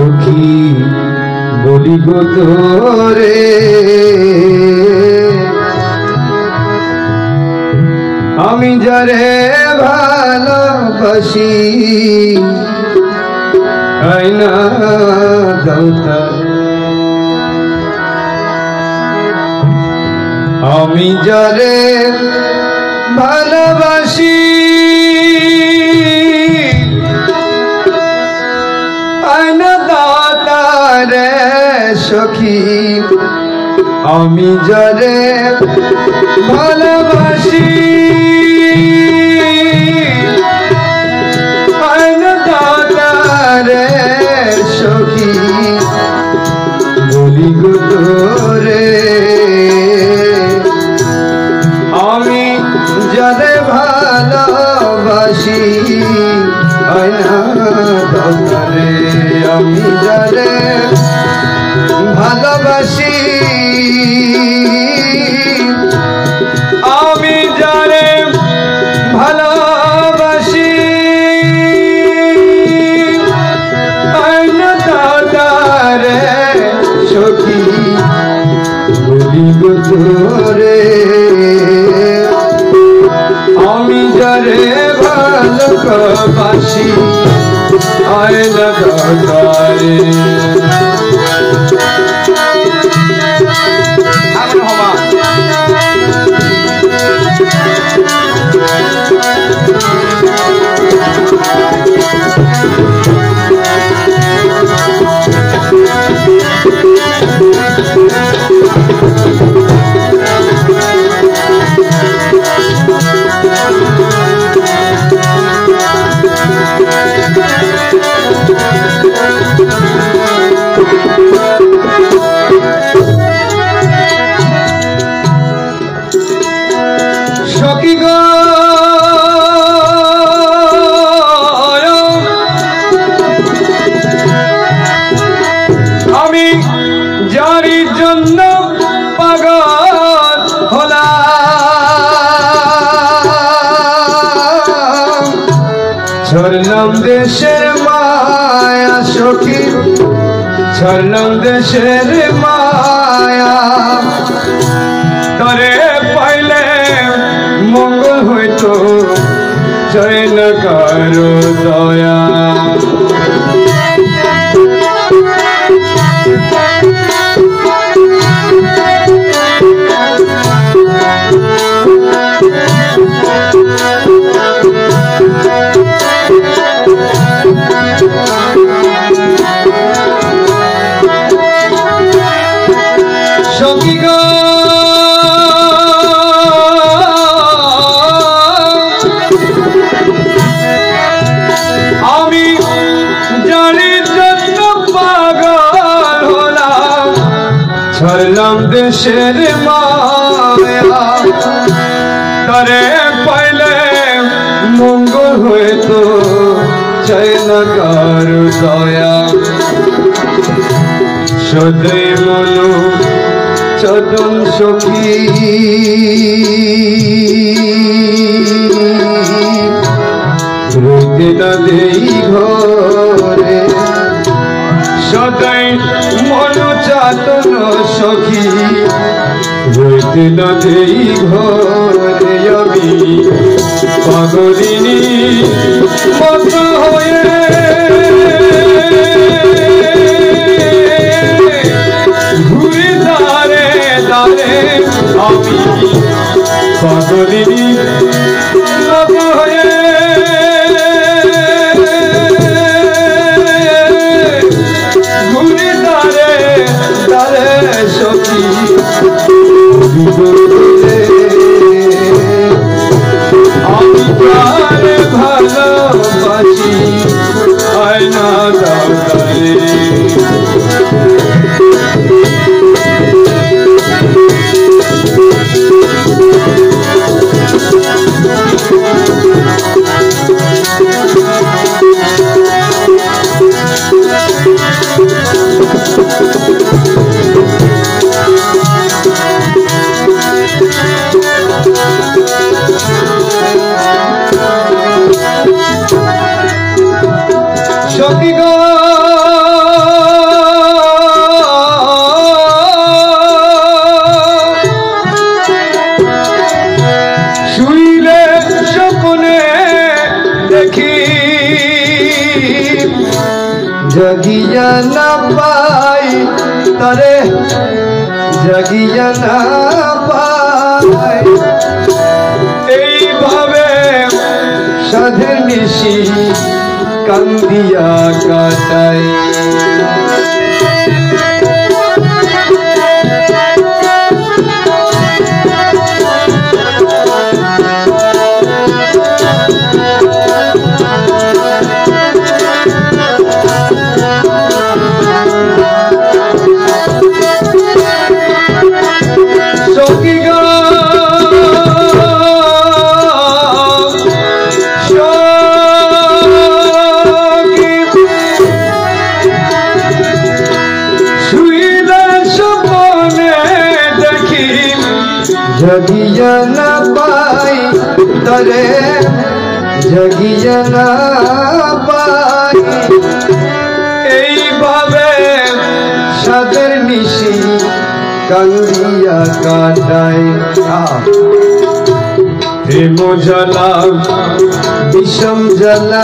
সখী বলি তোরে। আমি যারে ভালোবাসি আইনা দাউতা আমি যারে ভালোবাসি সখী আমি জরে ভালোবাসি। ভালোবাসি আয়না দাদারে ছড়লাম দেশের মায়া সখী। ছড়লাম দেশের মায়া। তরে পাইলে মঙ্গল হইতো। জয় না কারও দয়া দয়া সদয় মনু চদন সখী। রইতে না দেই ঘরে সদাই মনু চাতন সখী। রইতে না দেই ঘরে আমি পাগলিনী মত পাগলিনী মত জ্বালা বিষম জ্বালা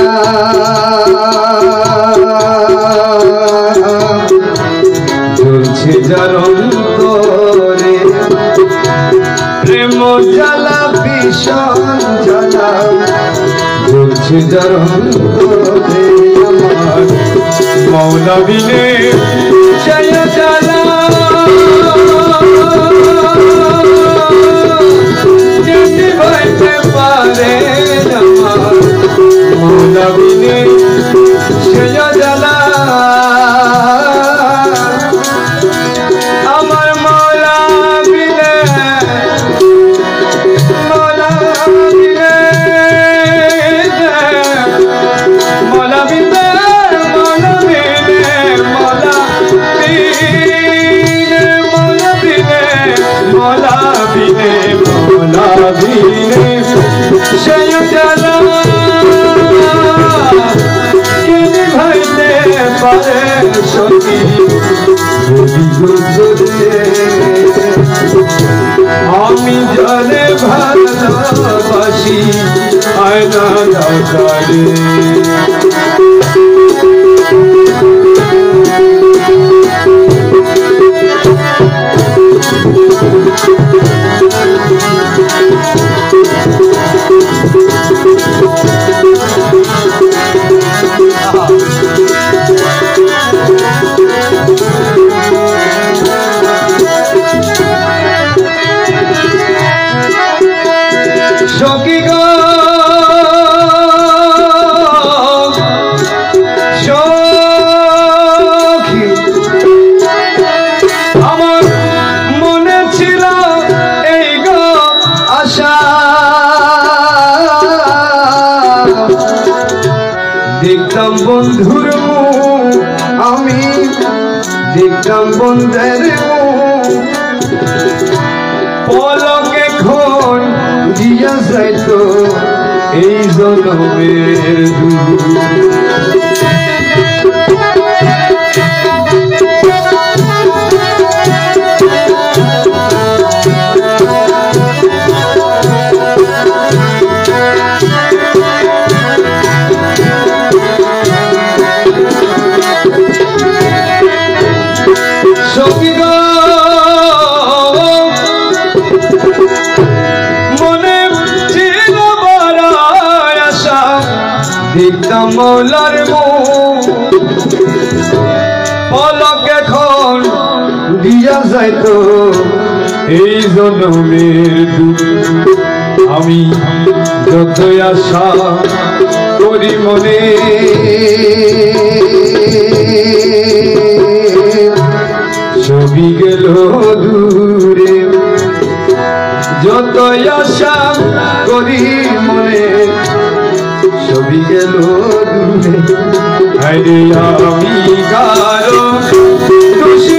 জ্বলছে যার অন্তরে প্রেম জ্বালা বিষম জ্বালা জ্বলছে যার অন্তরে আমার। মৌলা বিনে জয় Ya vine, que ya ya la Yeah. জন্মের আমি যতই আশা করি মনে, ছবি গেল দূরে। যত আশা করি মনে, ছবি গেল দূরে। আমি কারও খুশি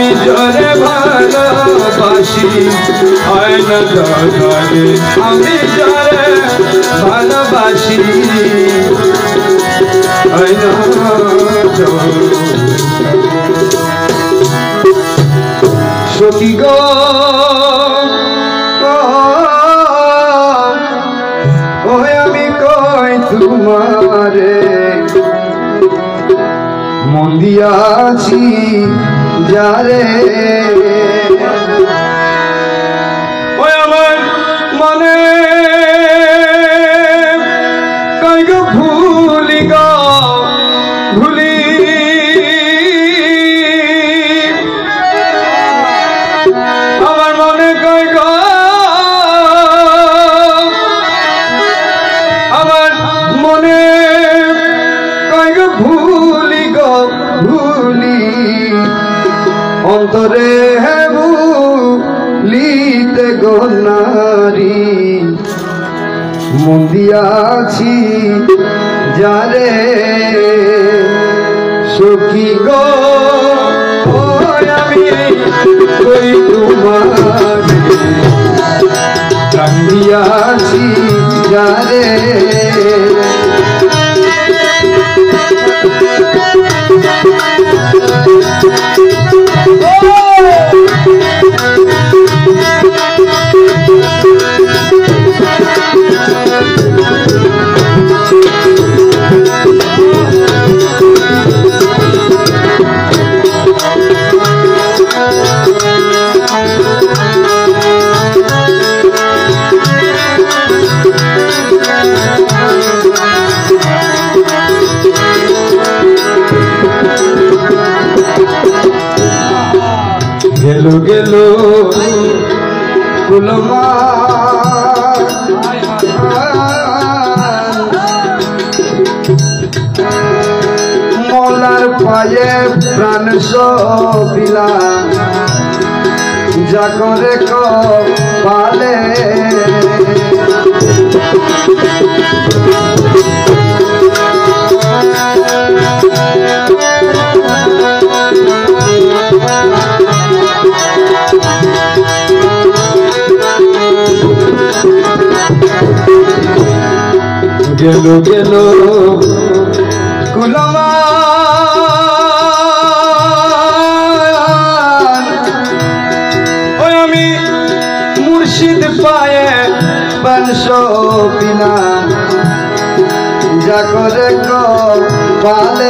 দরকারে জরে ভালোবাসি। হয় না জরে আমি জরে ভালোবাসি। হয় না সখী গো আমি কই তোমারে? মন দিয়াছি যারে ওই অন্তরে হে ভুলিতে গো নারী। মন দিয়াছি যারে, সখী গো আমি কই তোমার। কান্দিয়াছি যারে প্রাণ সবিলা। যা করে পালে গেল গেল। কুলমা বিনা। যা করে পালে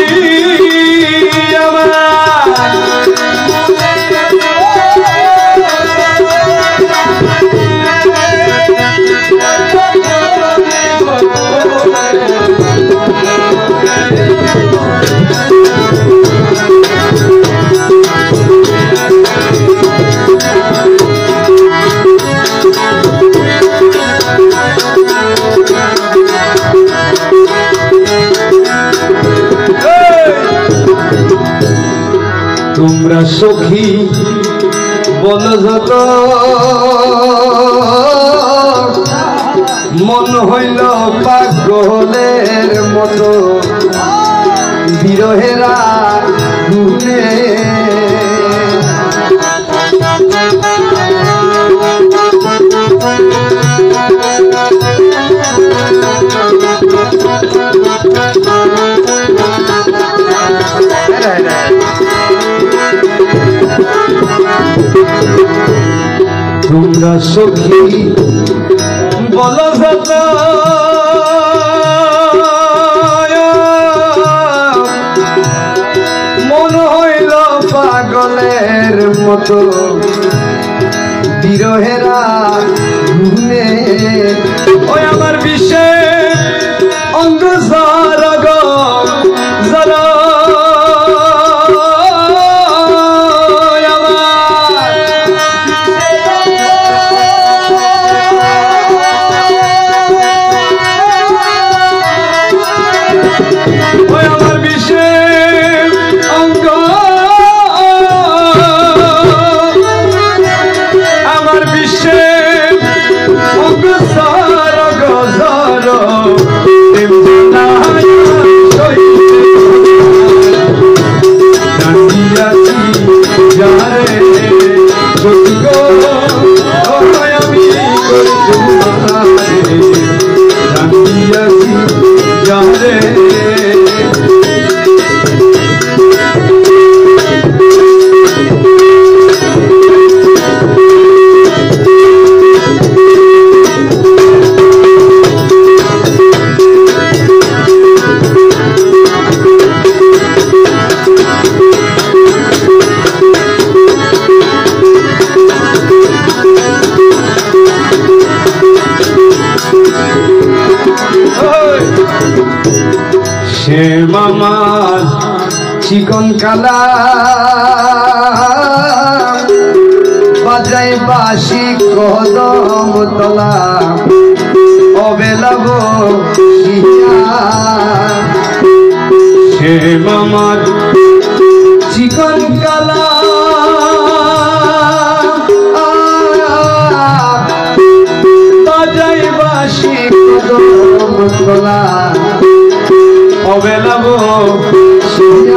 তোমরা সখী বল যত মন হইল পাগলের মতো বিরহেরা গুনে না সখী? বলো মন হইল পাগলের মতো। দিরহেরা কলম কালাম। বাজাই বাসি কদম তলা। অবেলাব সে মামার চিকন কালা বাসি কদম তলা। অবেলাব সে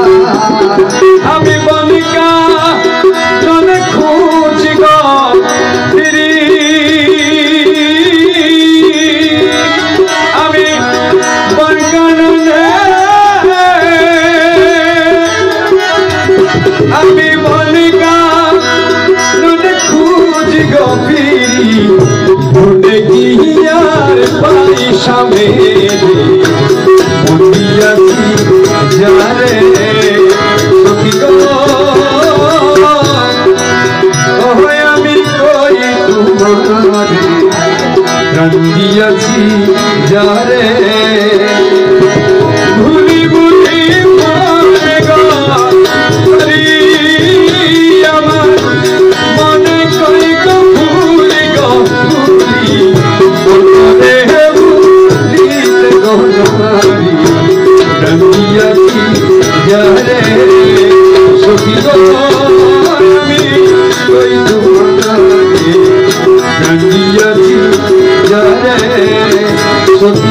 যদি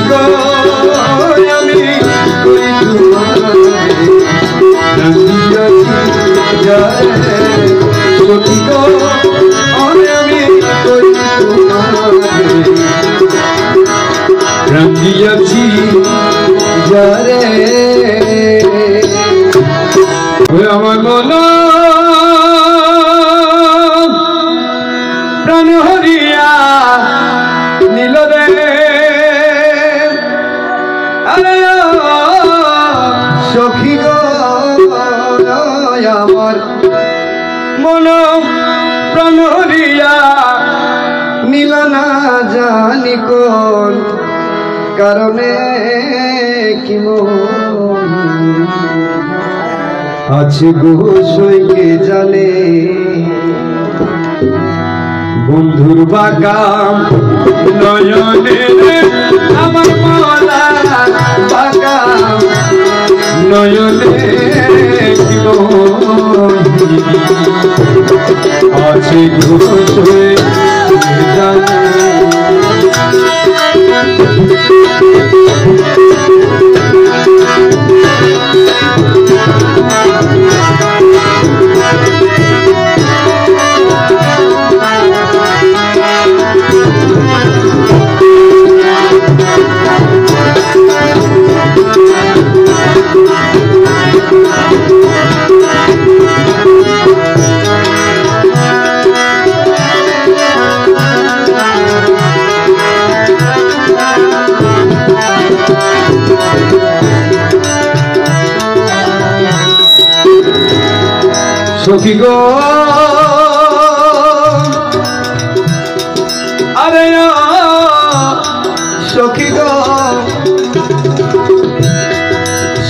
আমি করি তোমার কারণে কি আছে গোসইকে জানে। বন্ধুর বাগাম নয়নে আমার মলা বাগাম নয়নে আছে ঘুষ জানে। সখী গো আরে সখী গো।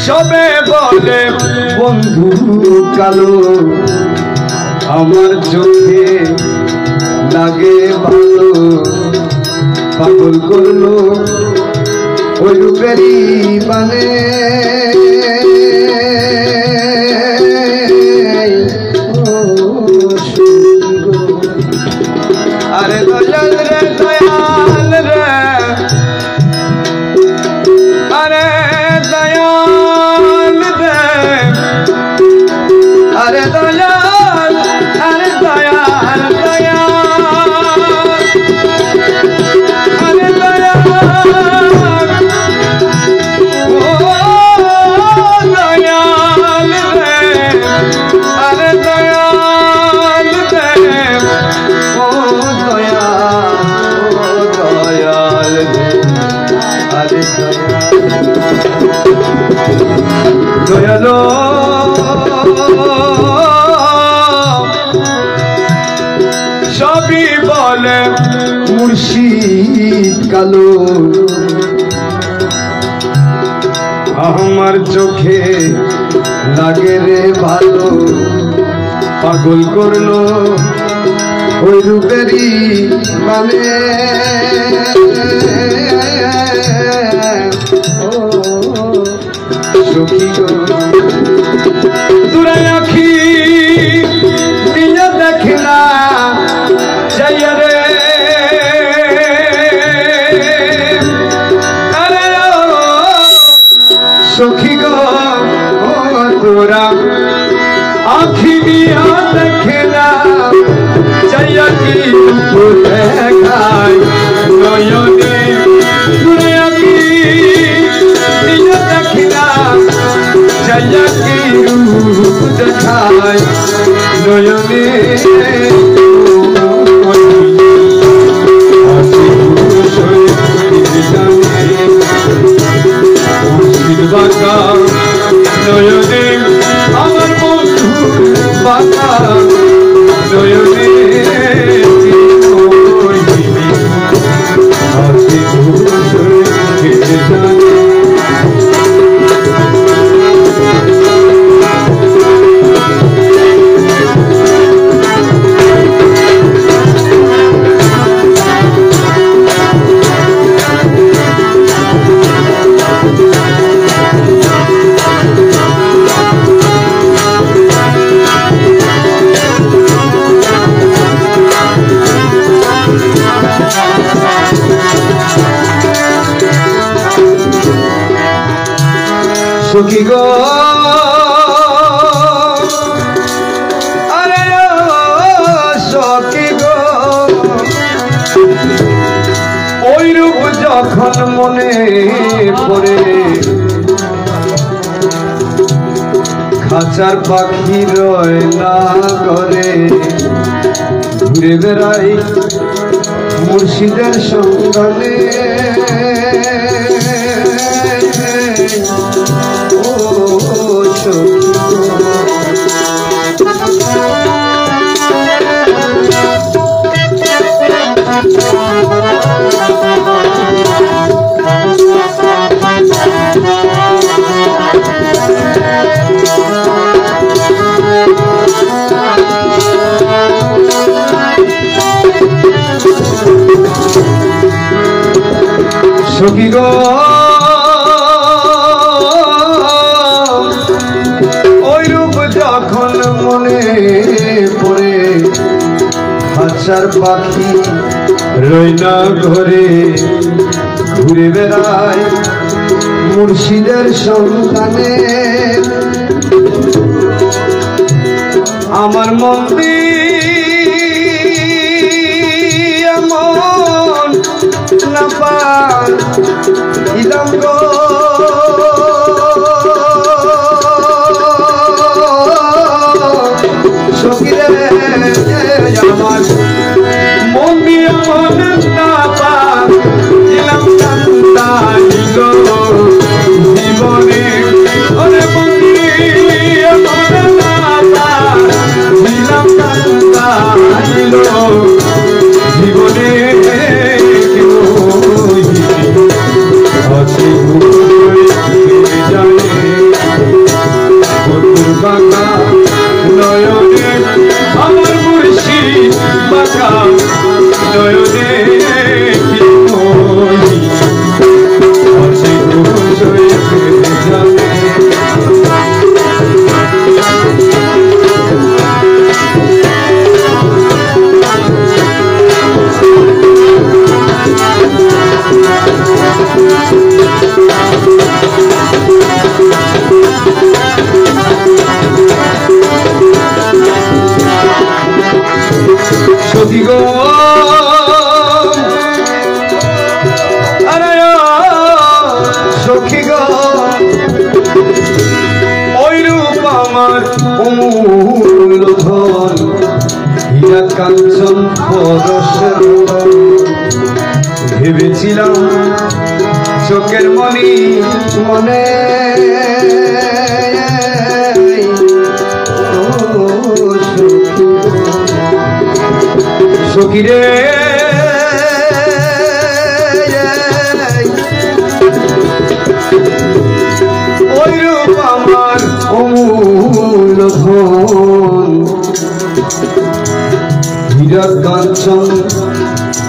সবে বলে, বন্ধু কালো, আমার চোখে লাগে ভালো। পাগল করল ওই রূপেরই মানে পাগল করল ওই রূপেরই মানে। সখী নয়নে সখী যখন মনে পড়ে খাঁচার পাখি রয় না করে ঘুরে বেড়াই মুর্শিদের সন্ধানে ও সখী সখী গো। ওই যখন মনে পড়ে, হাজার পাখি রইনা ঘরে, ঘুরে বেড়ায় মুর্শিদের সন্তানে। আমার মন্দির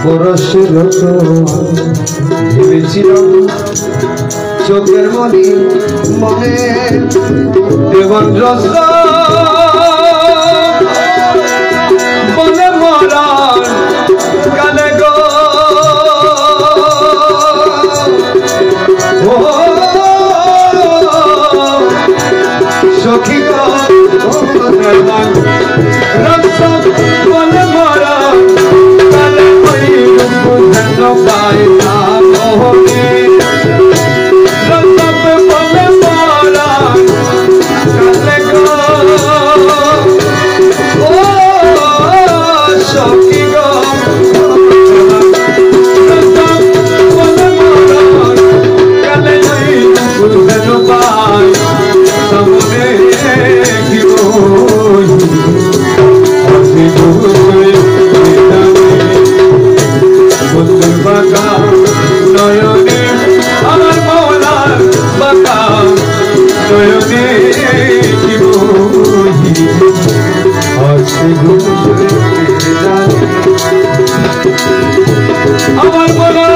পরশের ভেবেছিলাম চোখের মনি মনে দেবন রস আমার বলো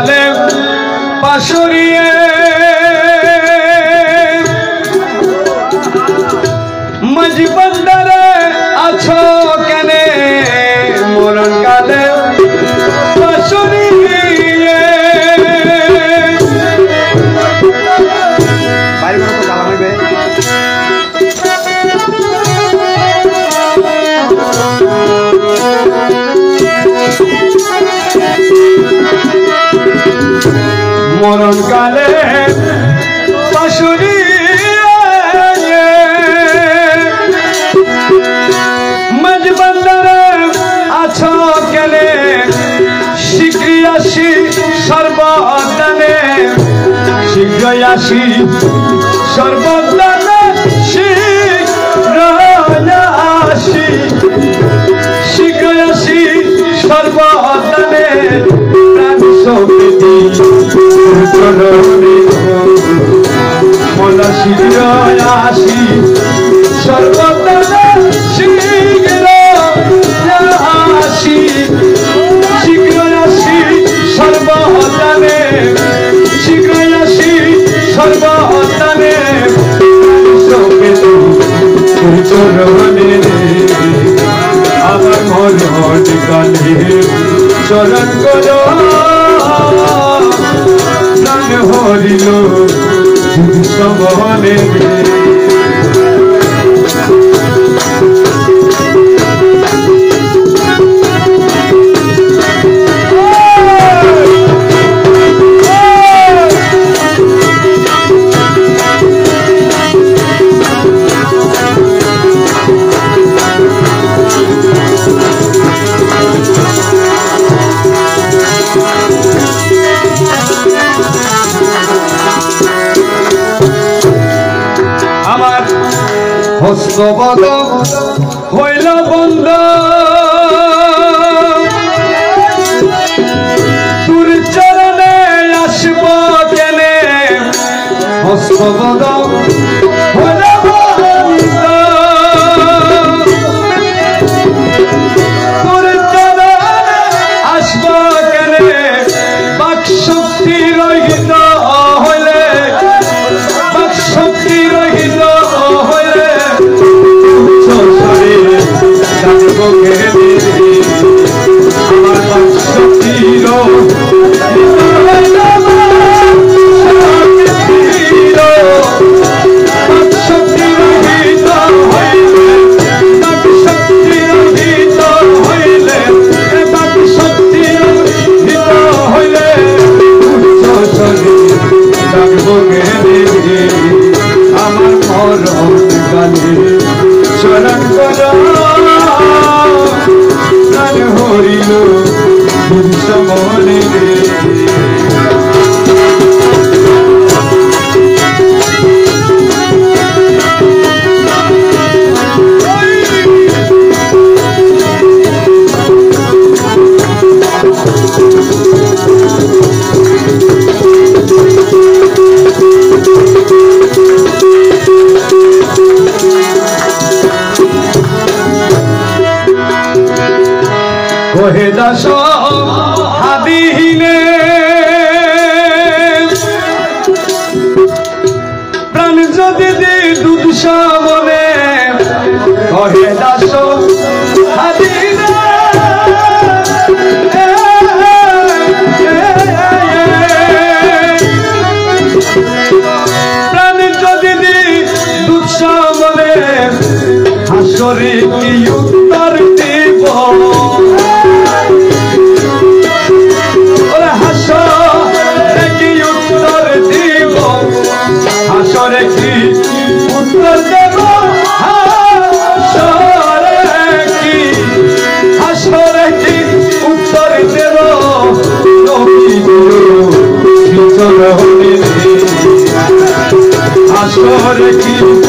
galera! হাসি সর্বদা আসি। শীঘ্র আসি সর্বদানে প্রাণ সমিতি মন চরণে আমার মরণ কালে চরণ কর। প্রাণ হরিল সমনে হস্ত বদম হইল বন্ধ। তোর চরণে আসব কেনে? হস্ত Go. ওহে দাস Lord, keep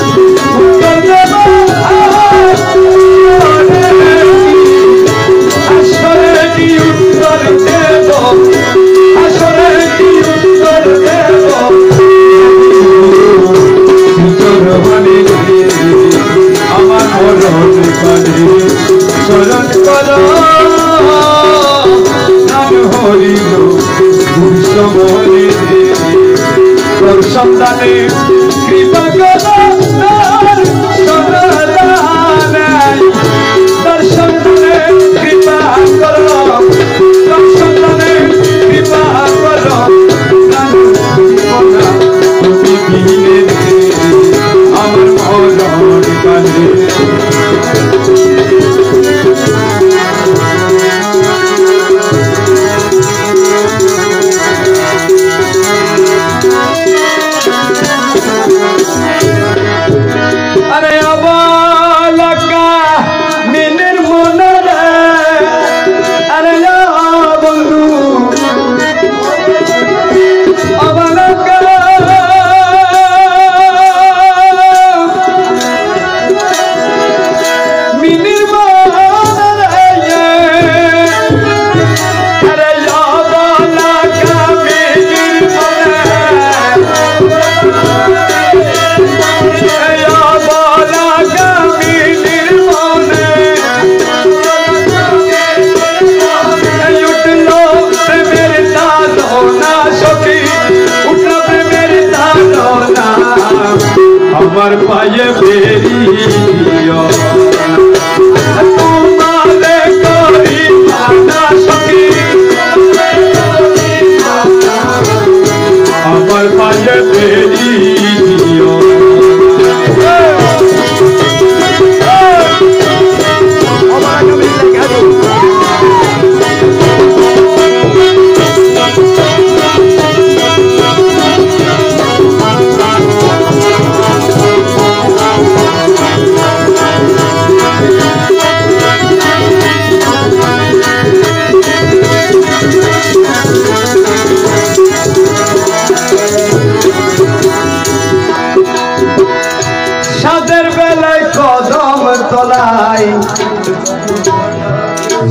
যায়।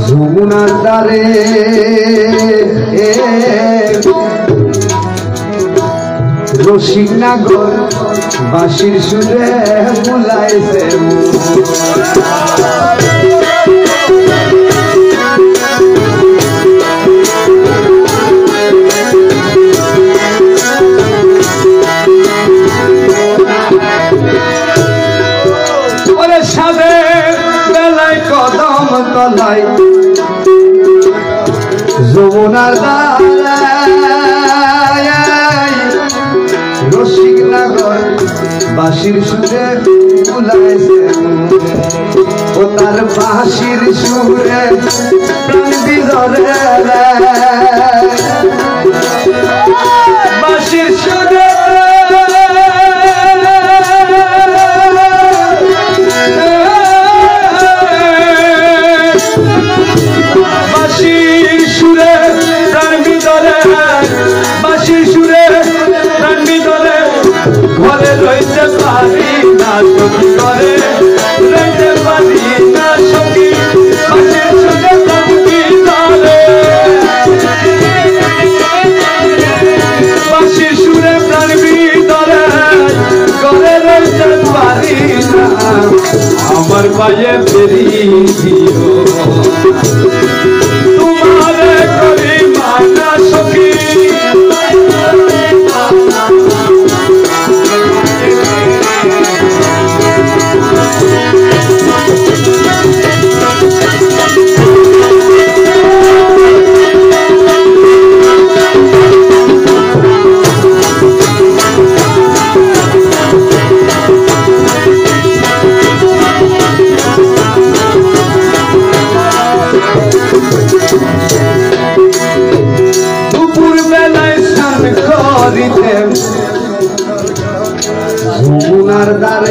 যমুনার দ্বারে রসিক নাগর বাঁশির সুরে বুলাইছে তলায় যমুনার রসিক নাগর বাঁশির সুরে বুলাইছে ও তার বাঁশির সুরে প্রাণ বিজরে। আমার পায়ে বেরিয়ে দিও। আমার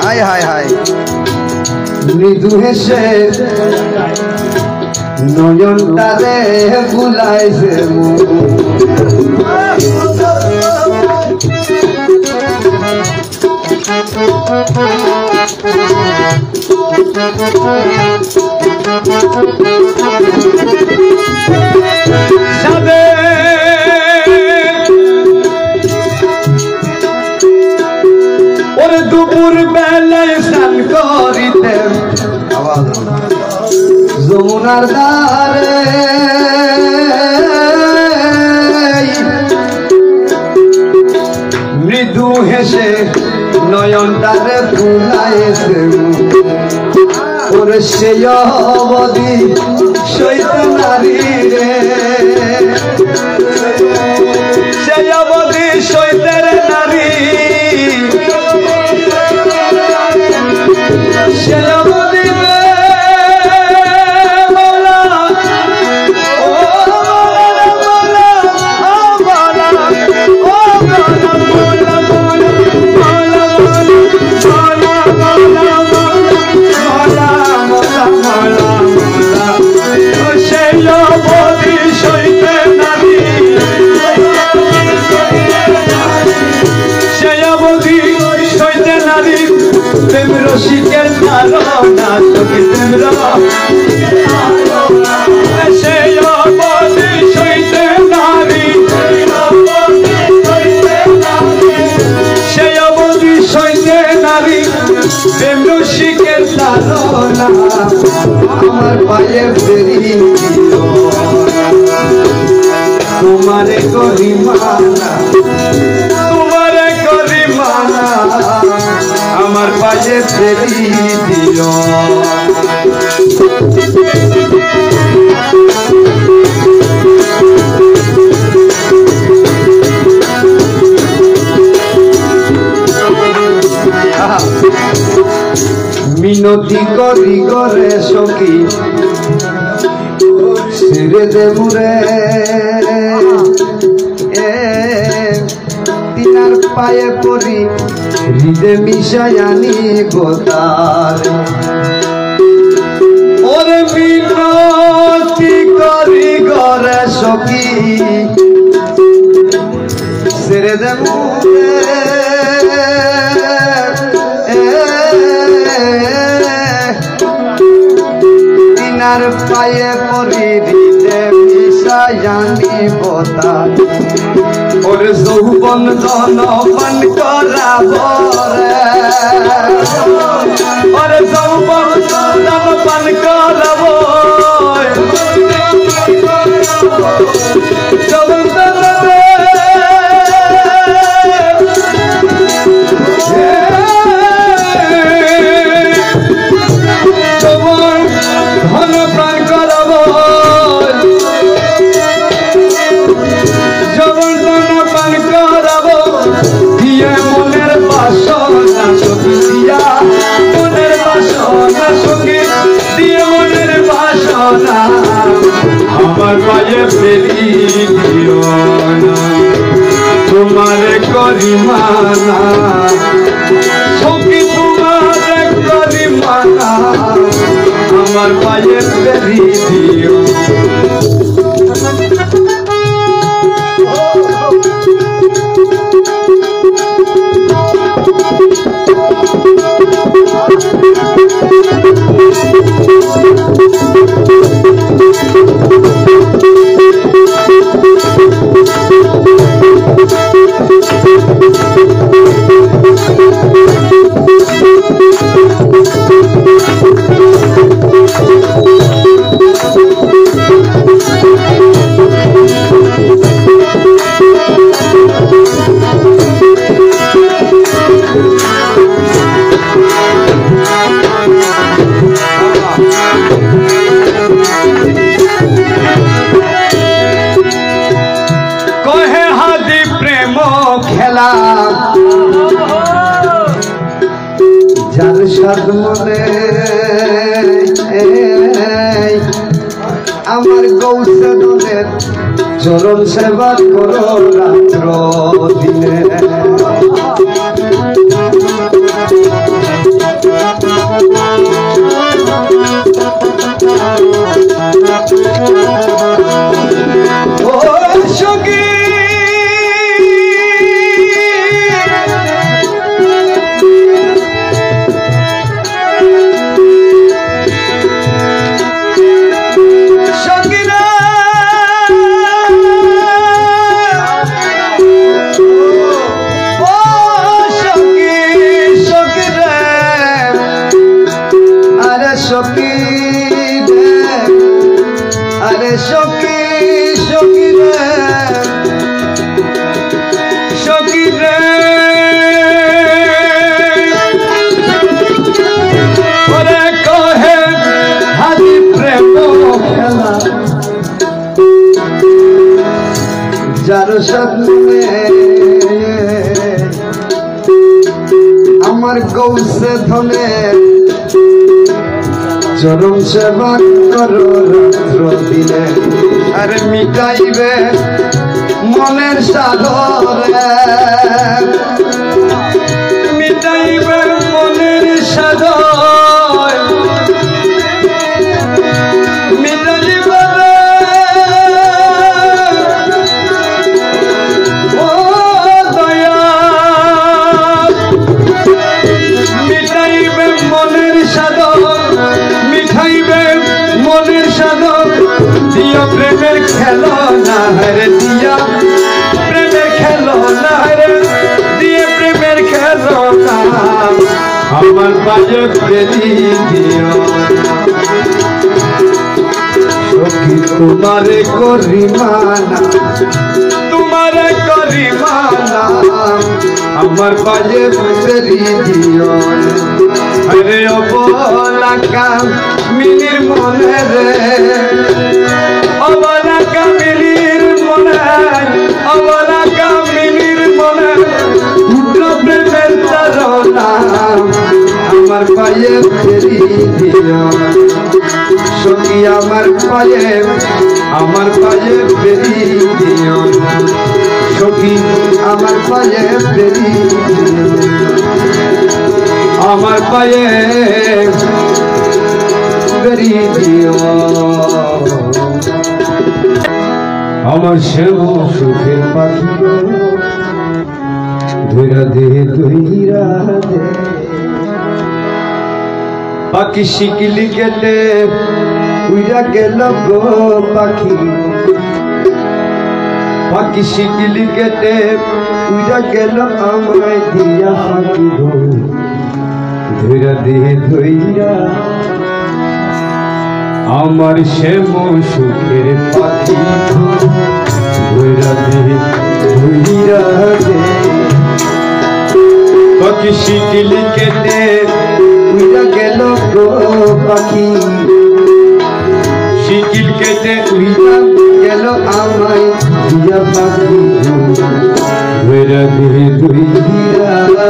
হাই হাই হাই। মৃদু হেসে নয়নটারে বুলাইছে Sabe জমুর বেলায় স্নান করিতেন। যমুনার দ্বারে মৃদু হেসে নয়নটারে ফুলাইছে ওরে সে অবধি সৈত নারী রে আমার পায়ে ফেরি তোমারে করি মানা করি আমার পায়ে ফেরি দিও। মিনতি করি করে সখী। ছেড়ে দেবুরে তিনার পায়ে পড়ি, হৃদে মিশাই আনি গোতার। ওরে মিনতি করি করে সখী। ছেড়ে দেবুরে তিনার পায়ে পরি দিতে মিশা জানি বতা ওরে যৌবন ধন পান করাব রে ওরে যৌবন ধন পান করাব যৌবন ফেরি দিও না তোমারে করি মানা সখী তোমারে করি মানা আমার পায়ে ফেরি দিও কহে আমার গৌসেদের চরণ সেবা করো রাত্র দিনে ধনে চরম সেবা করো রাত্র দিনে আর মিটাইবে মনের সাগরে। বাজে প্রেমী দিও। সখী, তোমারে করি মানা, তোমারে করি মানা, আমার পায়ে ফেরি দিও। আরে অবলাকা মিনির মনে রে অবলাকা মনে আমার পায়ে আমার পায়ে ফেরি দিও সখী আমার পায়ে ফেরি আমার পায়ে ফেরি দিও আমার শ্যাম সুখের পাখি ধৈরা দে ধৈরা দে পাখি শিকলি কেটে উইরা গেল গো পাখি। পাখি শিকলি কেটে উইরা গেল আমায় দিয়া পাখি গো। ধৈরা দে ধৈরা আমার সে সুখের পাখি ধৈরা দে ধৈরা পাখি শিকলি কেটে উইরা গেল গো পাখি। শিকিল কেটে উড়িয়া গেল আমায় দিয়া পাখি। ধৈরা দে ধৈরা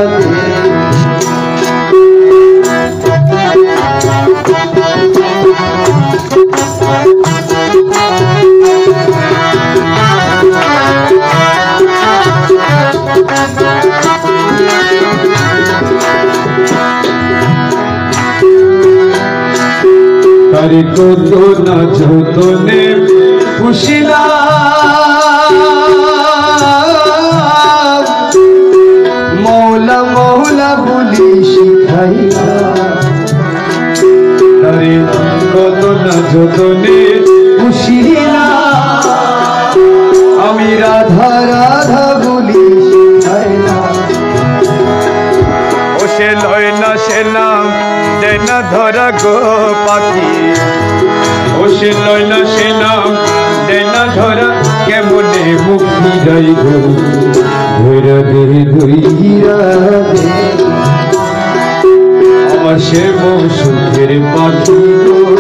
তারে কত না যতনে খুশিলা মৌলা মৌলা বলি শিখাইলা। তারে কত না যতনে খুশিলা আমি রাধা রাধা বলি শিখাইলা। ও সে লয় না সে নাম দেয় না ধরা গো পাখি। সে লইল সে নাম দেনা ধরা, কেমনে মুক্তি যাই গো ধৈরা দে ধৈরা আমার সে সুখের পাখি গো।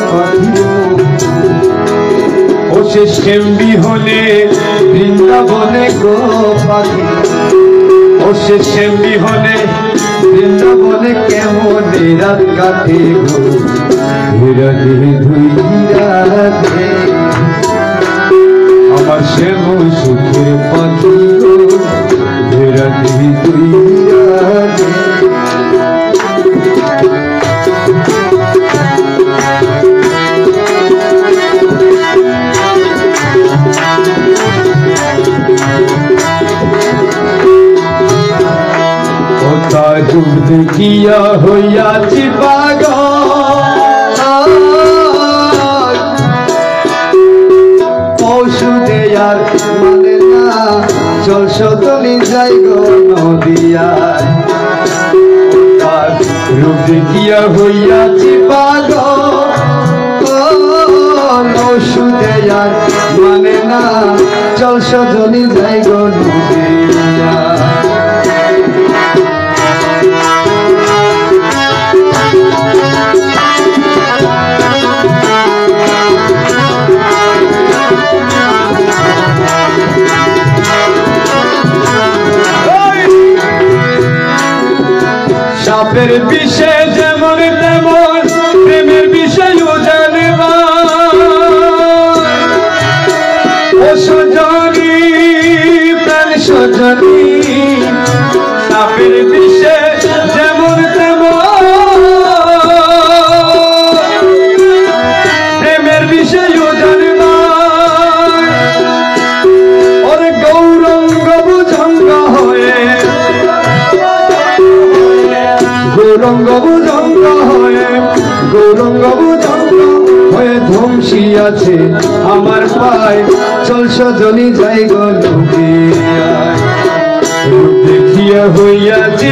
পাখির ও হলে বৃন্দাবনে গো পাখি। ও শ্যামবি হলে বৃন্দাবনে কেমন রাত কাটে গো? ধীরা ধীরে ধুইরা দে দেখিয়া হইয়াছি পাগল। পশু দেয়ার মানে না চল সতনি যাই গো নদিয়ায়। রূপ দেখিয়া হইয়াছি পাগল। পশু দেয়ার মানে না সজনী যাই গো better be গৌরঙ্গ বুজঙ্গ হয়ে, গৌরঙ্গ বুজঙ্গ হয়ে ধ্বংসী আছে আমার পায়। চল জনি যাই গো হইয়াছে দেখিয়া হইয়াছি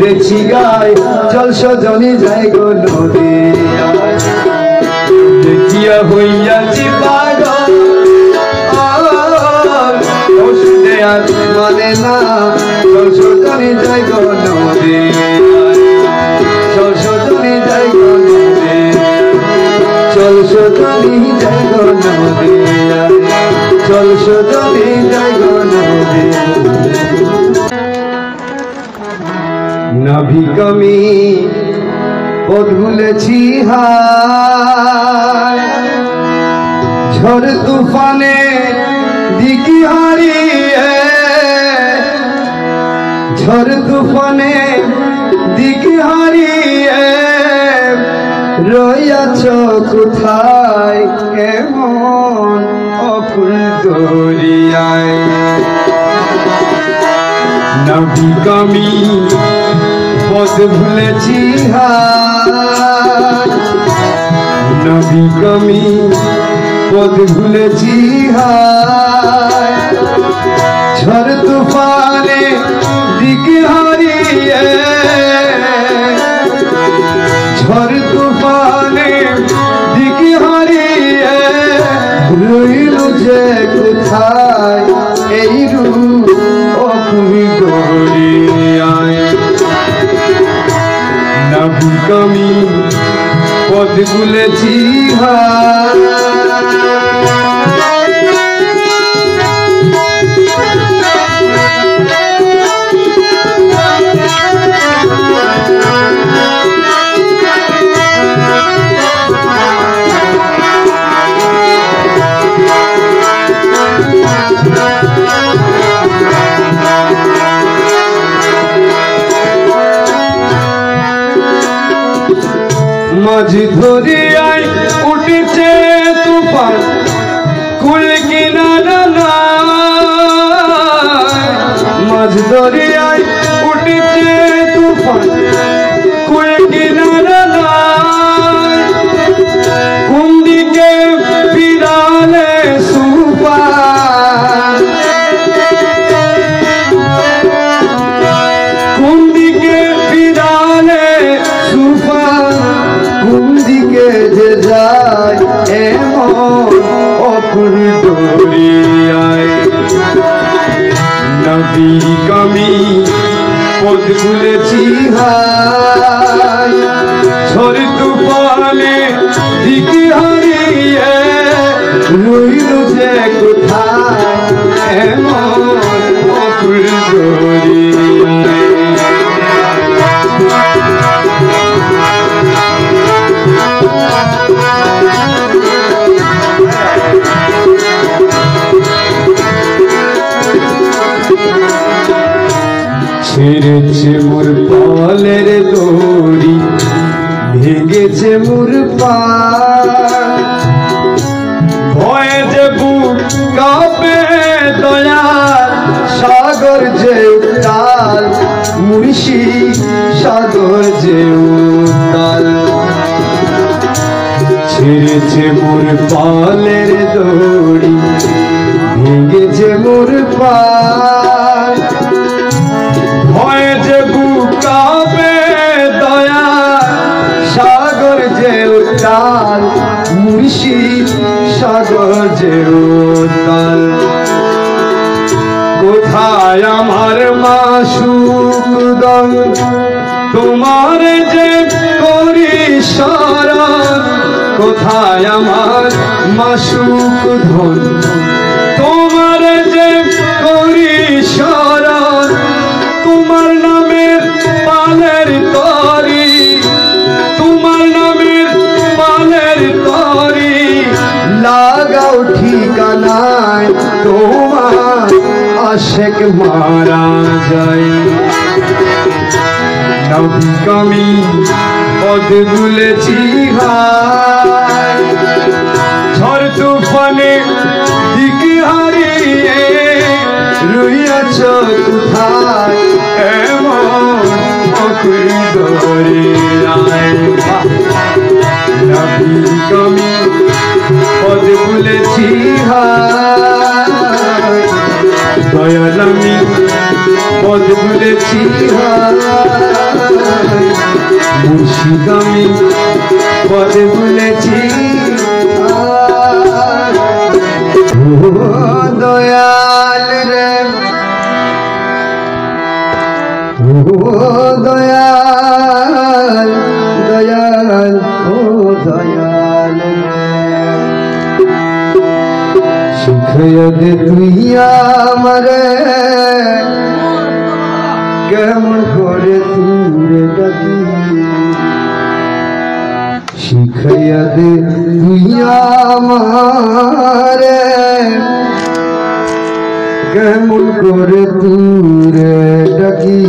রেছি গায় চল সজনী যাই গো নদিয়া দেখিয়া হইয়াছি পাগল ওষুধে আর মানে না চল সজনী যাই গো নদিয়া চল সজনী যাই গো নদিয়া চল সজনী যাই গো নদিয়া নাভি কমি পদ ভুলেছি হায়। ঝড় তুফানে দিকি হারিয়ে। ঝড় তুফানে দিকি হারিয়ে। রইয়াছ কোথায় কেমন অকুল দরিয়ায়। নবী কমি পদ ভুলেছি নবী কমি পদ ভুলেছি ঝড় তুফানে দিকে হারিয়ে। ঝড় তুফানে দিকে হারিয়ে। রইল যে কোথায় এই রূপ অকুমি দরিয়ায় নবী কমি পদ পদ ছেড়েছে মোর পালের দড়ি, ভেঙেছে মোর পা। ভয়ে যে দয়া সাগর যে উত্তাল মুড়িষি সাগর যে উত্তাল। ছেড়েছে মোর পালের দড়ি, ভেঙেছে মোর পাল মুড়িষি সাগর যে উত্তাল কোথায় আমার মা দল তোমার যে করি সারা কোথায় আমার মাসুক ধন আশেক মারা যায় কমি পদ হায়। ঝড় তুফানে দিক হারিয়ে রুইয়াছ কোথায়? কমি পদ ভুলেছি হায়। দয়াল আমি পদ ভুলেছি মুর্শিদ আমি পদ ভুলেছি দয়াল রে। ও দয়াল শিখয় দে তুই আমারে কেমন করে তুরে ডাকি শিখাইয়া দে তুই আমারে কেমন করে তুরে ডাকি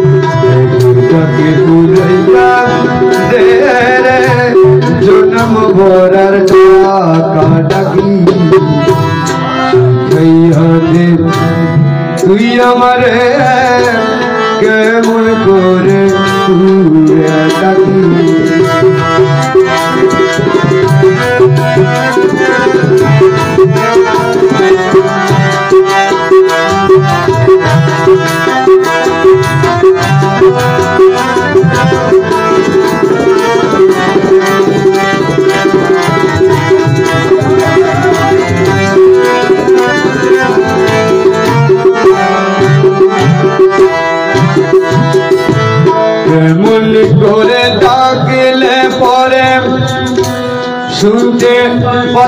তুরে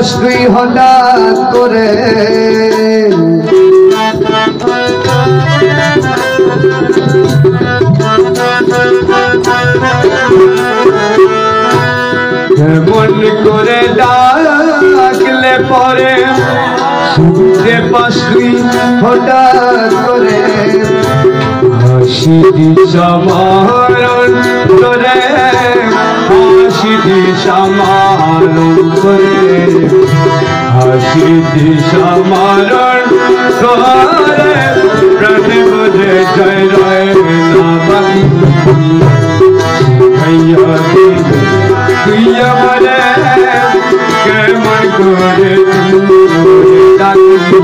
আসবি হঠাৎ করে। মন করে ডাকলে পরে যে পাশি হঠাৎ করে। হাসি দিশা করে হাসি দিশামারণ করে হাসি দিশামারণ করে প্রতি বুঝে জয় রয় কেমন করে ডাকি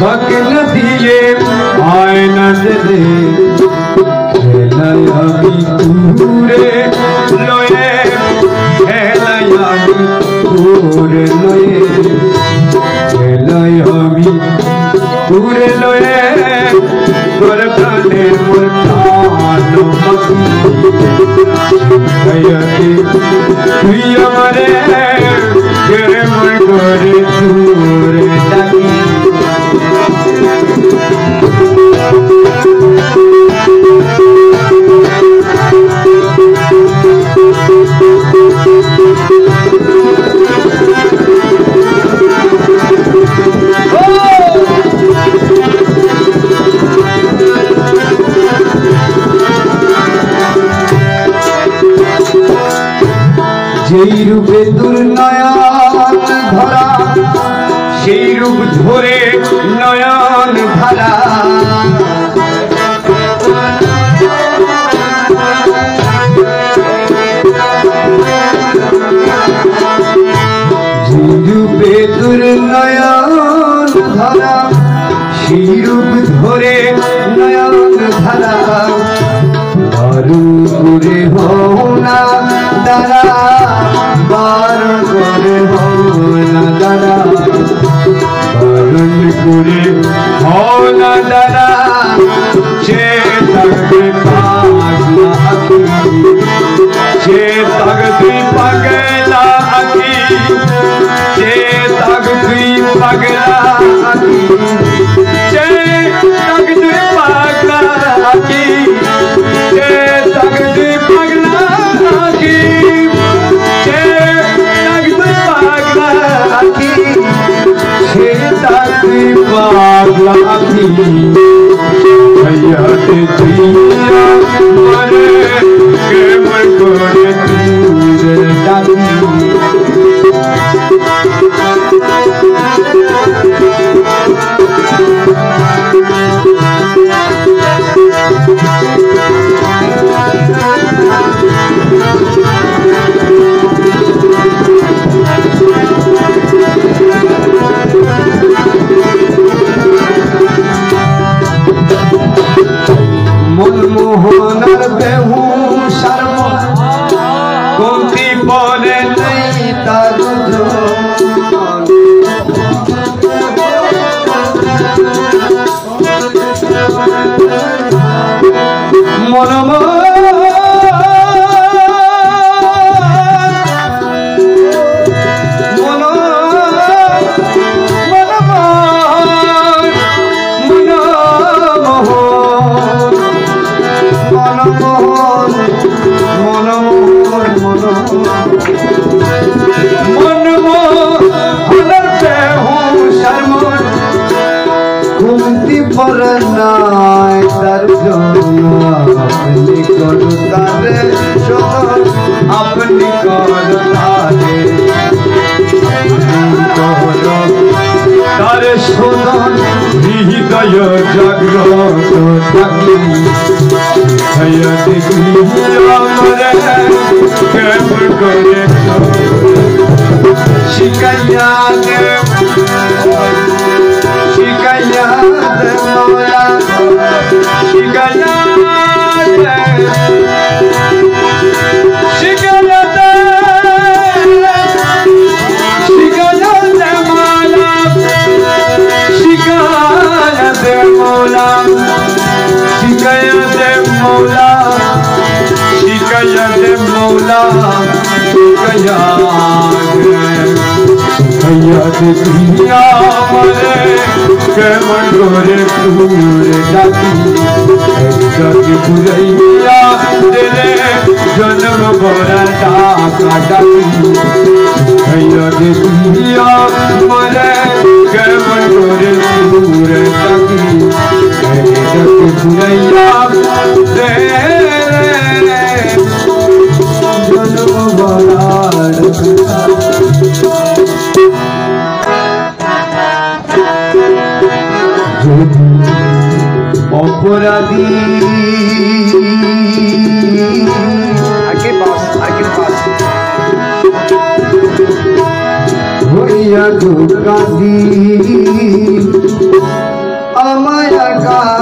বকল দিলে আয়না দে খেলাই আমি তুরে লয়ে খেলাই আমি তুরে লয়ে খেলাই আমি তুরে লয়ে Cheiro bem. लाती भैया तेरी হৃদয় জাগ্রত থাকি হইয়া দেখি আমরে কেমন করে শিকাইয়া দে শিকাইয়া দে भोला गया भैया दुनिया मरे के मंडोरे फूल जाती। जन्म बरता भैया दुनिया मरे के मंडोरे फूल जाती। जाती অপরাধী আগে বাস আগে বাস হইয়া দুকাদি আমায় কান্দয়া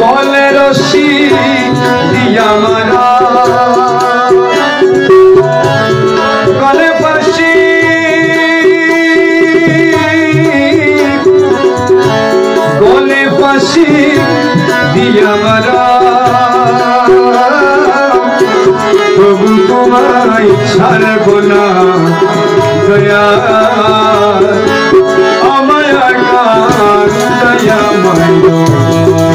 গলে রশি দিয়া মারা। গলে ফাঁসি গলে ফাঁসি দিয়া মারা। প্রভু তোমায় ছাড়ব না। দয়া আমায় কান দয়া মাইর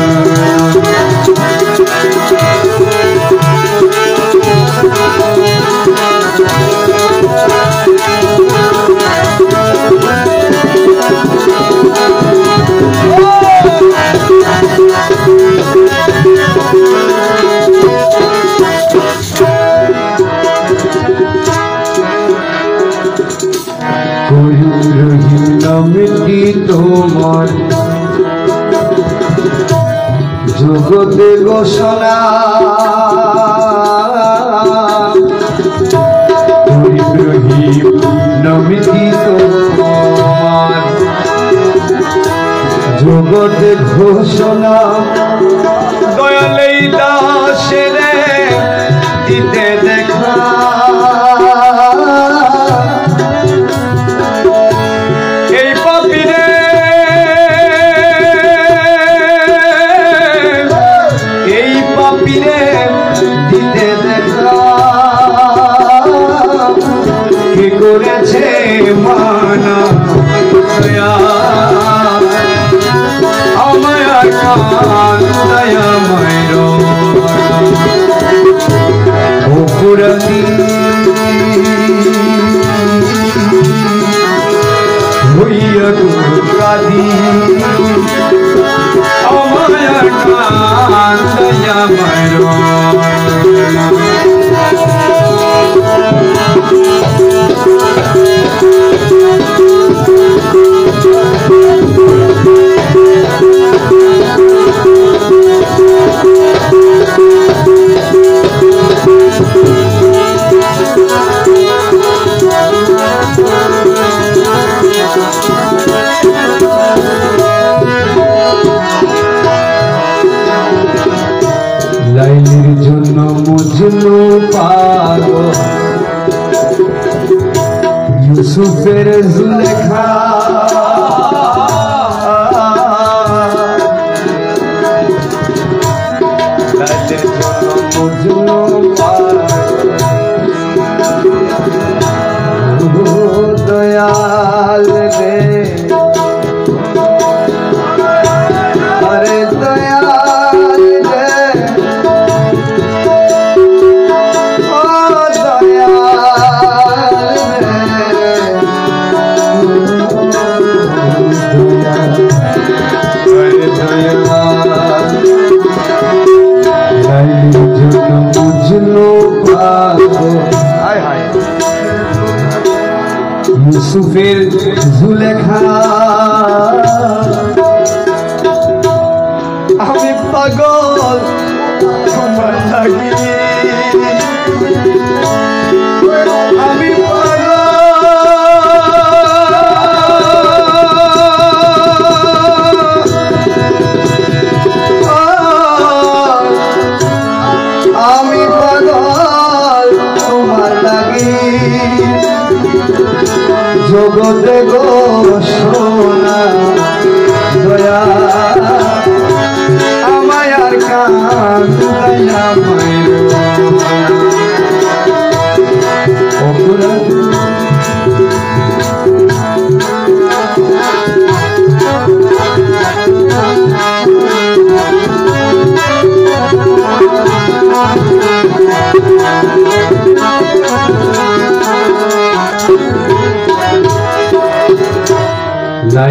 ঘোষণা ইউসুফের জুলেখা পাগল তোমার লাগি। আমি আমি পাগল তোমার লাগি। জগতে গো সোনা দয়া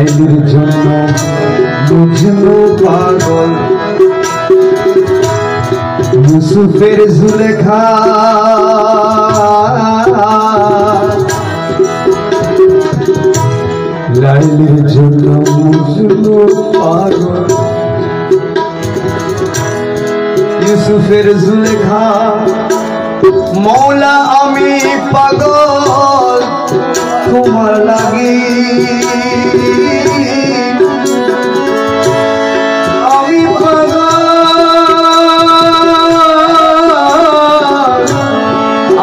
লাইলির জন্য বুঝলো পাগল। ইউসুফের জুলেখা। লাইলির জন্য বুঝলো পাগল। ইউসুফের জুলেখা, মৌলা আমি পাগল। তোমার লাগে। আমি পাগল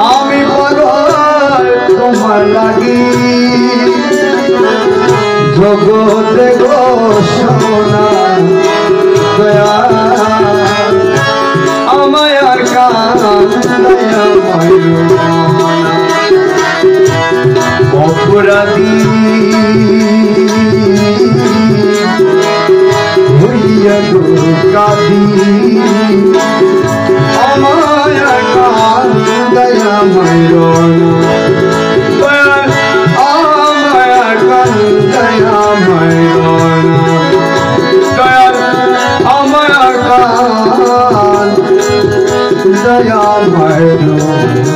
আমি পাগল তোমার লাগি। জগতে গো অপরাধী হইয়া গো কাঁদি আমায় আর কান দয়া মাইরন আমায়